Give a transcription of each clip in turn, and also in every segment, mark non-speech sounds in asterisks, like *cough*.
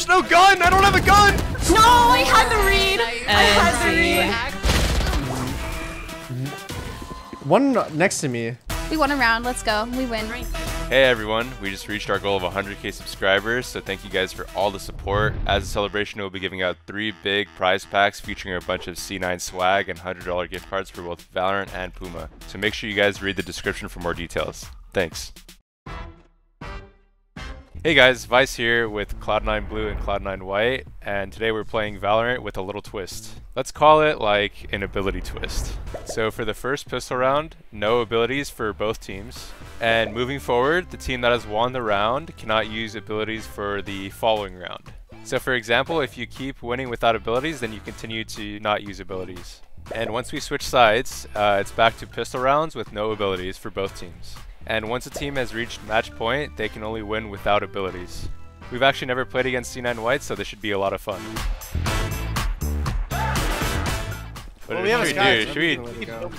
There's no gun! I don't have a gun! No, I had the read. I had to read. One next to me. We won a round. Let's go. We win. Hey everyone, we just reached our goal of 100k subscribers, so thank you guys for all the support. As a celebration, we'll be giving out three big prize packs featuring a bunch of C9 swag and $100 gift cards for both Valorant and Puma. So make sure you guys read the description for more details. Thanks. Hey guys, Vice here with Cloud9 Blue and Cloud9 White, and today we're playing Valorant with a little twist. Let's call it like an ability twist. So for the first pistol round, no abilities for both teams. And moving forward, the team that has won the round cannot use abilities for the following round. So for example, if you keep winning without abilities, then you continue to not use abilities. And once we switch sides, uh, it's back to pistol rounds with no abilities for both teams. And once a team has reached match point, they can only win without abilities. We've actually never played against C9 White, so this should be a lot of fun. What Well, we have a should sky, we do? so Should we we... let it go.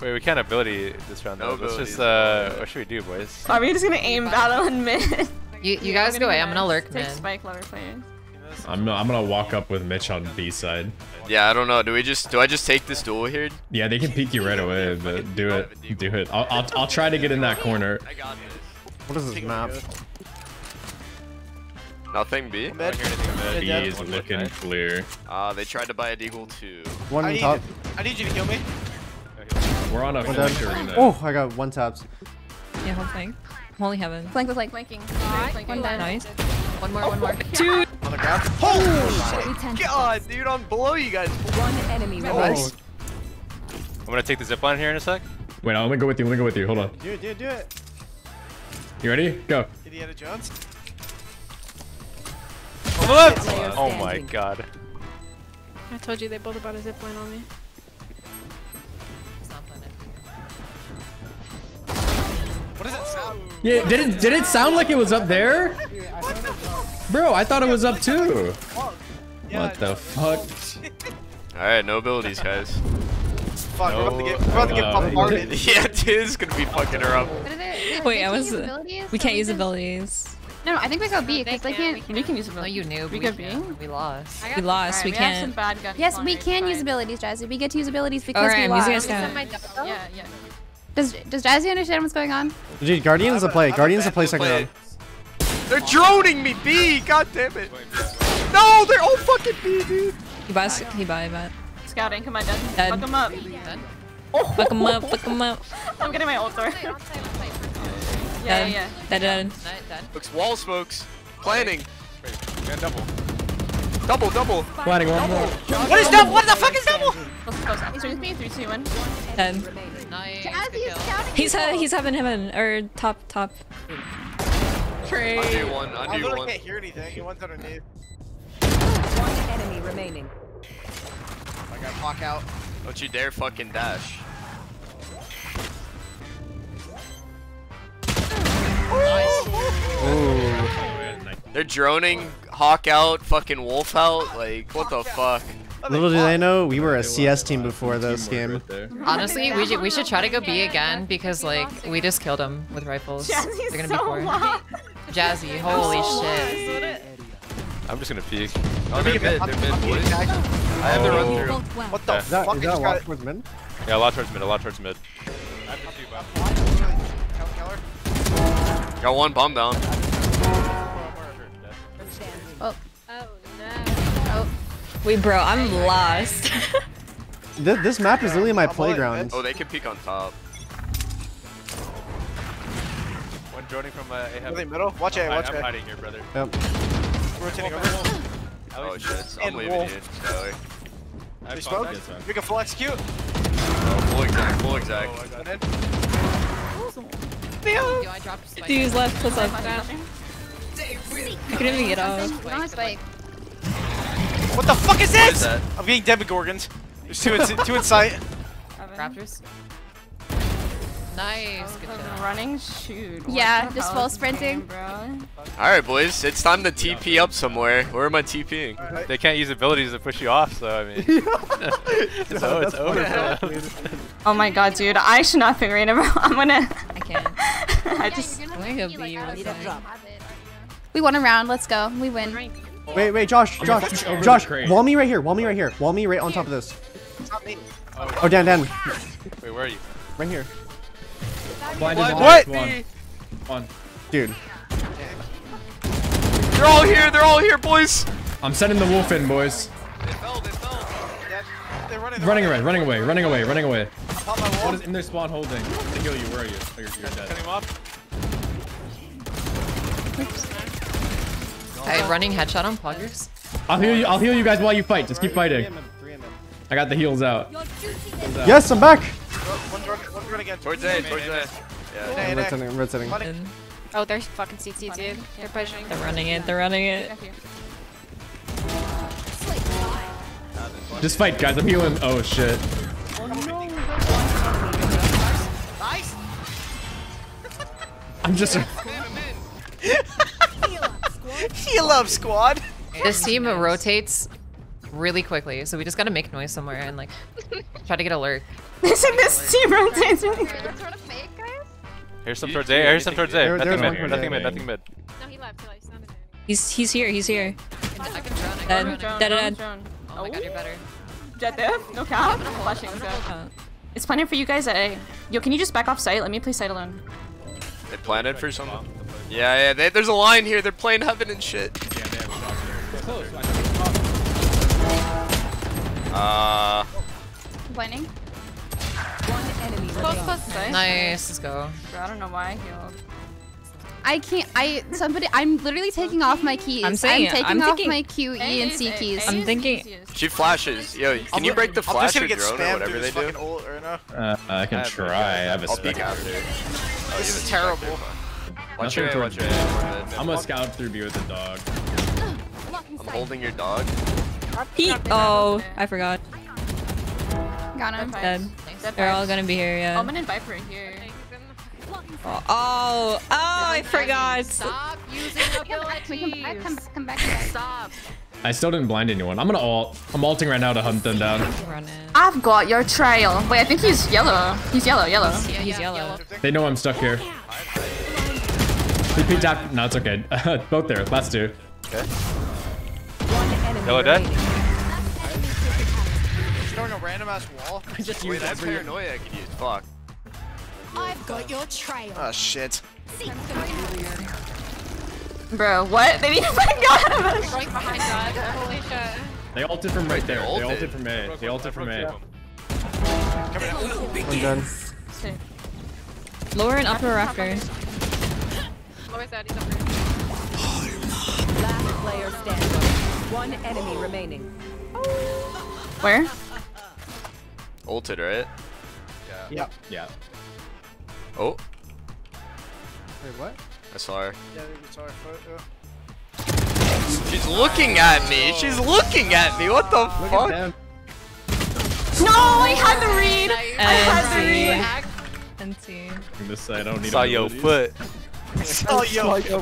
Wait, we can't ability this round No though. Let's just, abilities. uh, what should we do, boys? Are we just gonna aim battle and mid? You, you guys go away. I'm gonna lurk mid. Take mid. spike lover players. I'm, I'm gonna walk up with Mitch on B side. Yeah, I don't know. Do we just do I just take this duel here? Yeah, they can peek you right away, but do it. Do it. I'll, I'll, I'll try to get in that corner. I got this. What is this map? Nothing B. Mid. B is looking clear. Uh, they tried to buy a deagle too. One I need, top. I need you to heal me. We're on a One flank dead. arena. Oh, I got one taps. Yeah, whole thing. Holy heaven. Flank with like Flanking. one dead. Nice. One more, one more. Dude. On the ground. Holy God, dude, I'm below you guys. One enemy Oh, remaining. I'm gonna take the zipline here in a sec. Wait, I'm gonna go with you. Let me go with you. Hold on. Do it, do it, do it. You ready? Go. Indiana Jones. On the left! Oh my god. I told you they both about a zip line on me. What does it sound? Yeah, did it did it sound like it was up there? Bro, I thought it was up too. What the fuck? *laughs* All right, no abilities, guys. Fuck, we're about to get, we're about to get Uh, bombarded. *laughs* yeah, dude, this is gonna be fucking her up. What is it? Wait, I was. We can't use abilities. No, no, I think we go B because they can't. We can use No, ability. you knew. We We, could be. we lost. We lost. Alright, we we can't. bad guns Yes, we our can use abilities, Jazzy. We get to use abilities because Alright, we I'm lost. using a scout. Yeah, yeah. Does Does Jazzy understand what's going on? Dude, Guardian's a play. I'm a Guardian's a play little second round. They're droning me, B. God damn it. No, they're all fucking B, dude. He buys. He buy that. Scouting, come on, dead. Dead. Fuck him oh. up. Fuck him up. Fuck him up. I'm getting my ult door. Yeah, yeah, Dead. yeah. Dead. Dead. Looks wall smokes. Planning. Wait, we got double. Double, double. Planning one more. What is double? What the fuck is double? Close, close. Three with me, three, two, one. Dead. Jazzy is scouting. He's ha he's heaven heaven or top top. Trey. Undo one, I undo literally one. can't hear anything. One's underneath. One enemy remaining. I got clock out. Don't you dare fucking dash. They're droning, hawk out, fucking wolf out. Like, what the fuck? Little do they know, we were a CS team before this game. Honestly, we should we should try to go B again because like we just killed them with rifles. Jazzy's They're gonna so be poor. Loud. Jazzy, holy shit. I'm just gonna peek. Oh, they're mid, they're mid, boys. I have to oh. run through. What the Is that, fuck? is I that just a got walk towards mid? Yeah, a lot towards mid, a lot towards mid. Keller. Got one bomb down. Oh. Oh, no. Oh. Wait, bro, I'm lost. *laughs* Th this map is literally my playground. Oh, they can peek on top. One droning from uh, A Are they middle? Watch A, I'm, watch I'm A. hiding here, brother. Yep. Rotating over. Oh shit, I'm leaving wolf. you, Sally. I have They spoke. contact. We can full execute. Oh, full exact, full exact. Oh, I got One it. in. Yo, I dropped spike. Dude's left, close left. I couldn't even get off. Don't spike. What the fuck is this? is that? I'm getting Demogorgons. There's two in, two in sight. Raptors. Nice. Good job. Running, shoot. Yeah, just hell full sprinting. game, bro? Alright, boys, it's time to TP up somewhere. Where am I TPing? They can't use abilities to push you off, so I mean, *laughs* *laughs* it's, o- it's over for them. *laughs* Oh my god, dude. I should not pick Reyna, bro. I'm gonna. I can't. I just. I'm gonna go B real quick. We won a round. Let's go. We win. Wait, wait, Josh, Josh, push over the Josh, crate. wall me right here, wall me right here, wall me right on top of this. It's not me. Oh, Dan, Dan, Wait, where are you? right here. Blinded one. What? One. One. Dude, They're all here. They're all here, boys. I'm sending the wolf in, boys. They fell, they fell. Yeah, they're running. They're Running away, running away, running away, running away. Pop my wall. What is in their spawn holding? To heal you, where are you? Oh, you're, you're dead. Cutting him up. Hey, running headshot on poggers. I'll heal you. I'll heal you guys while you fight. Just keep fighting. I got the heals out. yes, I'm back. One run, one run get Towards A, towards A. Yeah. I'm nay. red setting, I'm red setting. Oh, they're fucking CT, dude. They're pushing. They're running it. They're running it. Just fight, guys. I'm healing. Oh shit. Nice. *laughs* I'm just. *laughs* Heal up, squad. This team rotates really quickly, so we just gotta make noise somewhere and like try to get a lurk. This this team rotates really sort of fake, guys? Here's some towards A. Here's some towards A. There- Nothing mid. Nothing mid. Nothing mid. No, he left. He left. He's not in there. He's he's here. He's here. I can drone. I can drone. Dead. Dead. Oh my god, you're better. Jet death. No cap. Flashing. It's planning for you guys at A. Yo, can you just back off site? Let me play site alone. They planted for some. Yeah, yeah. They, there's a line here. They're playing heaven and shit. Uh, Blinding. One Close, close to. Nice, let's go. Bro, I don't know why I healed. I can't. I somebody. I'm literally taking off my keys. I'm saying it. taking I'm off thinking- my Q, E, and C keys. I'm thinking. she flashes. Yo, can you break the I'm just flash gonna or get drone or whatever they do? fucking ult right now. Uh, I can try. I have a I'll peek speaker. after. This is terrible. Watch your watch your A. one mid, mid. I'm gonna scout through B with the dog. I'm holding your dog. He. Oh, I forgot. Got him. Dead. Nice. They're all gonna be here. Yeah. Omen and Viper here. Oh, oh, oh, I forgot. Stop *laughs* using Come back. Come back. Come back. Come back. Come back. Stop. I still didn't blind anyone. I'm gonna ult. I'm ulting right now to hunt them down. I've got your trail. Wait, I think he's yellow. He's yellow. Yellow. Yeah, he's yeah, yellow. They know I'm stuck here. He peeked out. No, it's okay. *laughs* Both there. Last two. Okay. Yellow dead? Remaining. Throwing a random ass wall. *laughs* I just Wait, used that's every. paranoia I could use. Fuck. I've got your trail. Oh shit. Bro, what? They didn't even got him. Right behind God. Holy shit. They ulted from right there. They ulted. ulted from A. They ulted from A. I'm done. Lower and upper rafter. Lower side. He's up Last player standing. One enemy remaining. Where? Ulted, right? Yeah. Yeah. Oh, Wait, what? I saw her. Yeah, sorry. Uh, She's looking at me. She's looking at me. What the Look at fuck? No, I had the read. I had the read. And see. From this side, I don't need. Saw your these. foot. Oh, yo. Yeah,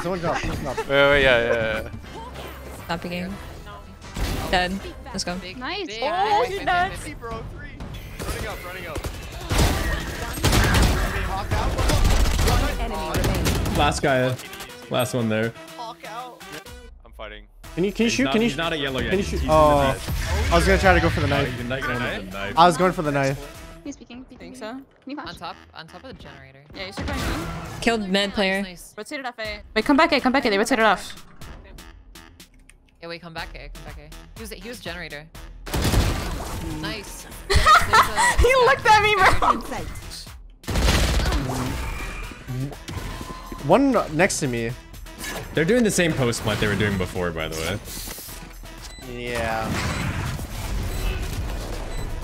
someone drop, someone drop. Wait, wait, yeah, yeah, yeah. Stop picking. Dead. Let's go. Nice. Big, Oh, big, he big, big, big. bro, three. Running up, running up. One enemy remaining. Last guy. Last one there. Hawk out. I'm fighting. Can you can you He's shoot? not, Can you? he's not a yellow yet. Can you shoot? he's in the Oh. I was gonna try to go for the knife. you can not get on the knife. I was going for the knife. He's speaking. Think Think so? Can you On top, on top of the generator. Yeah, you should find me. Killed mid player. Nice. Rotated off A. Eh? Wait, come back A. Come back A. They rotated off. Yeah, wait, come back, A, come back, A. He was, he was generator. Nice. There's *laughs* a- he looked at me, bro. *laughs* One next to me. They're doing the same post plant they were doing before, by the way. Yeah.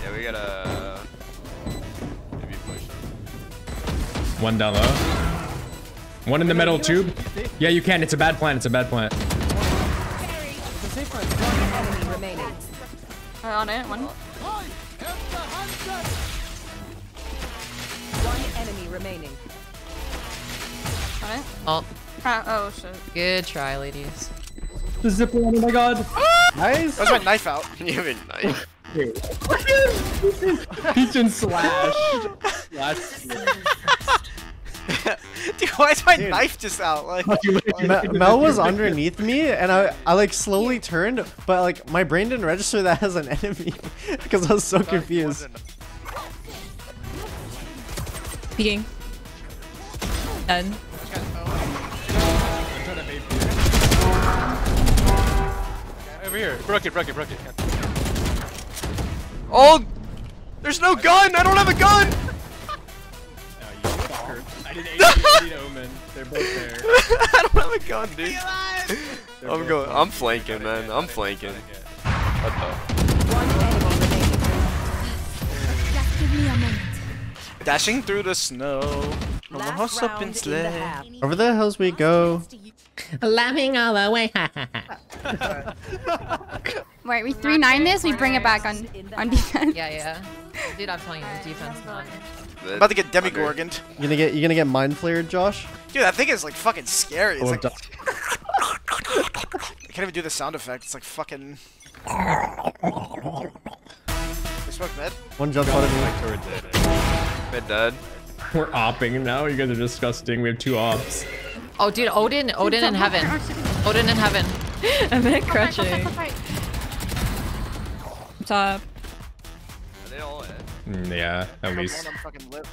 Yeah, we gotta maybe push. One down low. One in the metal tube. Yeah, you can. It's a bad plant. It's a bad plant. One enemy remaining. Uh, on it. One. One enemy remaining. On it. Oh, Ah, oh shit. good try, ladies. The zip line. Oh my god. Nice. Where's my knife out? *laughs* you have a knife. Peach and slash. *laughs* Slash. *laughs* Dude, *laughs* why is my knife just out? Like, Me- Mel was underneath me, and I, I like slowly turned, but like my brain didn't register that as an *laughs* enemy because I was so confused. Peeking. Dead. Over here. Broke it, broke it, broke it. Oh, there's no gun. I don't have a gun. I did 80 omen. They're both there. I don't have a gun, dude. I'm going. I'm flanking, man. I'm flanking. What the? Just give me a moment. Dashing through the snow. On the Last horse in the sleigh. Over the hills we go. Laughing all the way. *laughs* Right, we three nine this. We bring it back on on *laughs* defense. Yeah, yeah. Dude, I'm telling you, defense not. I'm about to get demogorgoned. You gonna get you gonna get mind flared, Josh? Dude, that thing is like fucking scary. It's Oh, like, duh. I can't even do the sound effect. It's like fucking. They smoke mid? One jump out of me. Mid dead. We're opping now. You guys are disgusting. We have two ops. Oh, dude, Odin, Odin in heaven. Odin in heaven. I'm in crushing. Top. Are they all in? Mm, yeah, at least. I'm fucking lit.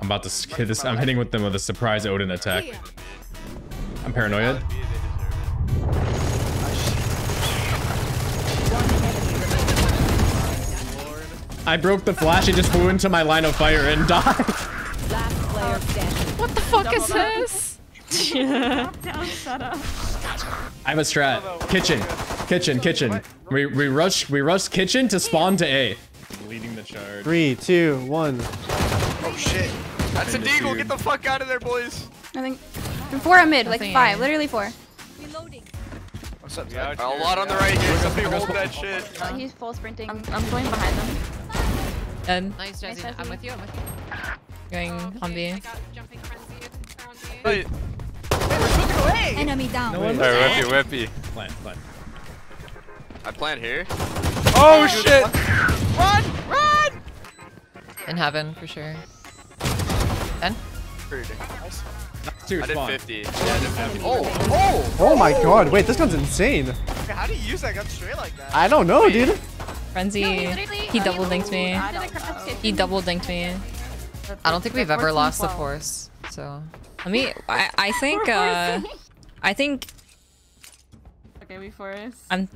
I'm about to hit this. I'm hitting with them with a surprise Odin attack. I'm paranoid. I broke the flash. It just flew into my line of fire and *laughs* died. Last player standing. What the fuck is this? Down. *laughs* I have a strat. Kitchen, kitchen, kitchen. We we rush we rush kitchen to spawn to A. Leading the charge. Three, two, one. Oh shit. That's a Into deagle. Get the fuck out of there, boys. I think four at mid, like Nothing. five, literally four. Reloading. What's up, Yeah, A lot on the right here. Somebody hold that shit. Oh, he's full sprinting. I'm, I'm going behind them. Dead. Nice, Nice, Jazzy. Jazzy. I'm with you, I'm with you. Going oh, on B. Wait. Enemy down. No one. Alright, whippy, whippy. Plant, plant. I plant here. Oh shit! Run! Run! In heaven, for sure. Dead. That's two I did 50. Yeah, I did 50. Oh, oh! Oh my god! Wait, this gun's insane. How do you use that gun straight like that? I don't know, dude. Frenzy. literally- He double dinked me. I did a cross kitchen. He double dinked me. I don't think we've ever lost the force, so. Let me. I, I *laughs* think. uh I think Okay, we forest. I'm.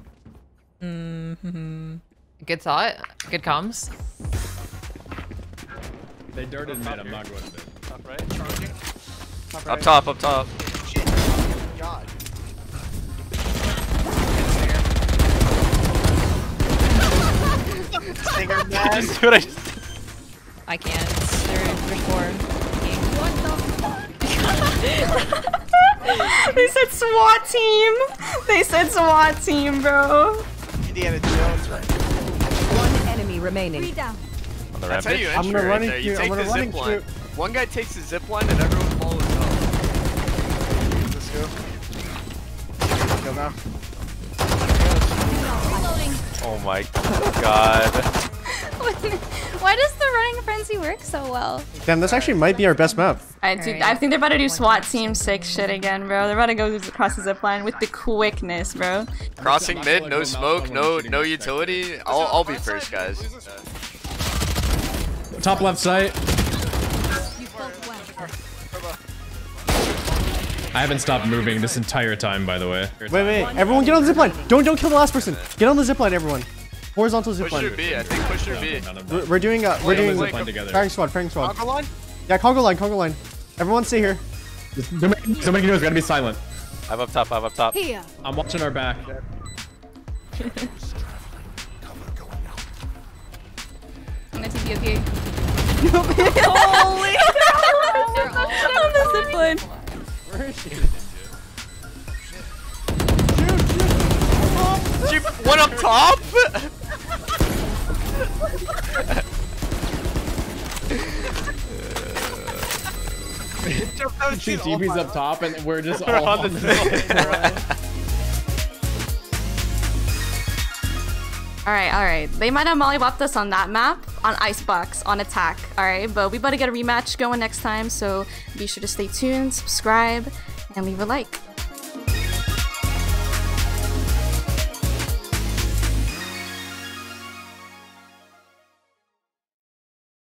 Mm-hmm. Good thought. Good comms. They darted mid. I'm not going to mid. Top right. Charging. Up top, up top. Shit. God. Stinger *laughs* man. Just do what I just I can't. There, there's four. What the? *laughs* they said SWAT team. They said SWAT team, bro. Indiana Jones, right? One enemy remaining. Three down. On the That's how you rampage. enter gonna right there. into- You I'm take gonna the zip into- line. One guy takes the zip line and everyone follows up. Let's go. Go now. Oh my god. *laughs* Why does the running frenzy work so well? Damn, this actually might be our best map. I, dude, I think they're about to do SWAT team six shit again, bro. They're about to go across the zip line with the quickness, bro. Crossing mid, no smoke, no no utility. I'll I'll be first, guys. Top left side. You fought well. I haven't stopped moving this entire time, by the way. Wait, wait, everyone get on the zipline. Don't don't kill the last person. Get on the zipline, everyone. Horizontal Push your. B. I think push your B. None of them. We're, we're doing uh, we're doing the together. firing squad, firing squad. Congo line? Yeah, Congo line, Congo line. Everyone stay here. Somebody, somebody knows. Gotta be silent. I'm up top, I'm up top. Here. I'm watching our back. *laughs* *laughs* I'm gonna TP up here. Holy on the zip line. Shoot, One up top. Two TVs up top, and we're just all on on the the Alright, alright. They might have mollywopped us on that map. On Icebox on attack. All right, but we better get a rematch going next time. So be sure to stay tuned, subscribe, and leave a like.